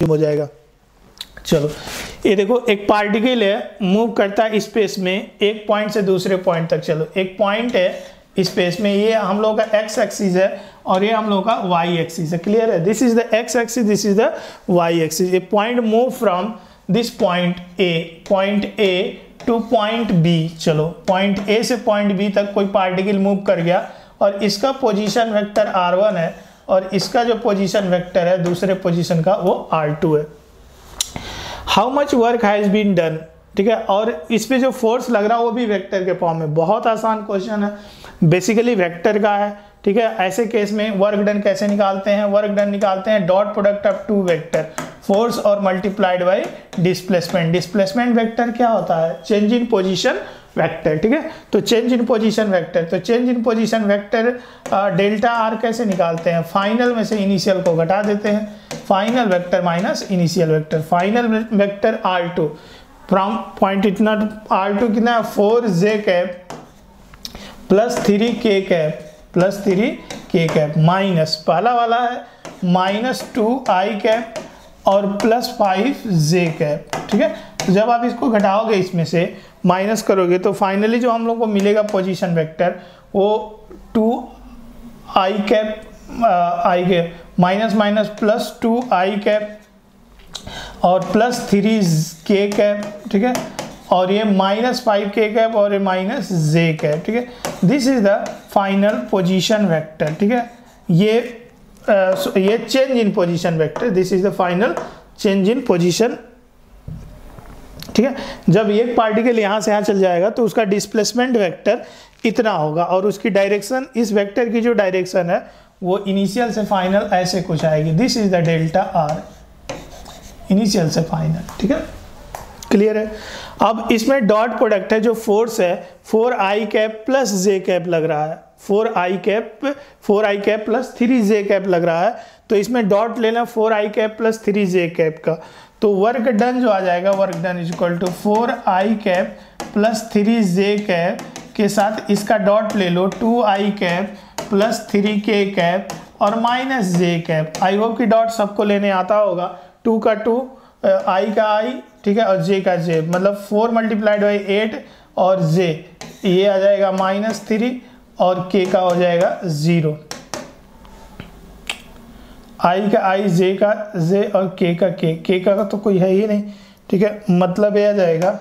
हो जाएगा। चलो, ये देखो, एक पार्टिकल है मूव करता है स्पेस में, एक पॉइंट से दूसरे पॉइंट तक। चलो, एक पॉइंट है स्पेस में, ये हम लोगों का एक्स एक्सिस है और ये हम लोग का वाई एक्सिस है। क्लियर है? This is the X axis this is the Y axis a point move from this point A point A to point B चलो पॉइंट ए से पॉइंट बी तक कोई पार्टिकल मूव कर गया और इसका पोजिशन वेक्टर आर वन है। और इसका जो पोजीशन वेक्टर है, दूसरे पोजीशन का, वो आर टू है। How much work has been done ठीक है? और इस पे जो फोर्स लग रहा है, वो भी वेक्टर के फॉर्म में। बहुत आसान क्वेश्चन है। बेसिकली वेक्टर का है। ठीक है? ऐसे केस में वर्क डन कैसे निकालते हैं? वर्क डन निकालते हैं dot product of two vector force और multiplied by displacement displacement vector क्या होता है? चेंज इन पोजिशन वेक्टर, ठीक है? तो चेंज इन पोजीशन वेक्टर तो change in position vector delta R कैसे निकालते हैं? फाइनल में से इनिशियल को घटा देते हैं। Final vector minus initial vector final vector R two from point इतना आर टू कितना है? Four J cap plus three K cap plus three K cap minus पहला वाला है माइनस टू आई कैप और प्लस फाइव जे कैप ठीक है? तो जब आप इसको घटाओगे इसमें से माइनस करोगे तो फाइनली जो हम लोग को मिलेगा पोजीशन वेक्टर वो two I cap I cap minus minus plus two I cap और प्लस थ्री के कैप ठीक है? और ये माइनस फाइव के कैप और ये माइनस जे कैप ठीक है? This is the final position vector ठीक है? ये uh, ये change in position vector this is the final change in position ठीक है? जब एक पार्टिकल यहाँ से यहाँ चल जाएगा तो उसका डिस्प्लेसमेंट वेक्टर इतना होगा और उसकी डायरेक्शन इस वेक्टर की जो डायरेक्शन है, वो इनिशियल से फाइनल ऐसे कुछ आएगी। This is the delta R initial से फाइनल ठीक है? क्लियर है? अब इसमें डॉट प्रोडक्ट है जो फोर्स है four I cap plus J cap लग रहा है। Four I cap, four I cap plus three J cap लग रहा है। तो इसमें डॉट लेना four I cap plus three J cap का। तो वर्क डन जो आ जाएगा work done is equal to four I cap plus three J cap के साथ इसका डॉट ले लो, two I cap plus three K cap और minus J cap. I hope कि डॉट सबको लेने आता होगा। टू का टू आई का आई ठीक है, और जे का जे। मतलब फोर मल्टीप्लाइड बाई एट और जे। ये आ जाएगा माइनस थ्री और के का हो जाएगा ज़ीरो आई का आई जे का जे और के का के के का तो कोई है ही नहीं, ठीक है? मतलब ये आ जाएगा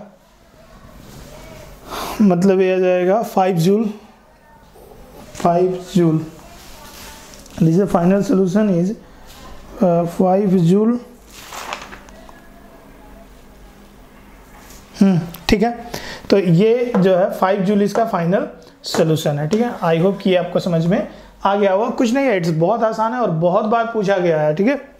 मतलब ये आ जाएगा five joule five joule this final solution is five joule ठीक है? तो ये जो है फाइव जूल इसका फाइनल सोल्यूशन है, ठीक है? आई होप कि आपको समझ में आ गया होगा। कुछ नहीं है इट्स बहुत आसान है और बहुत बार पूछा गया है, ठीक है?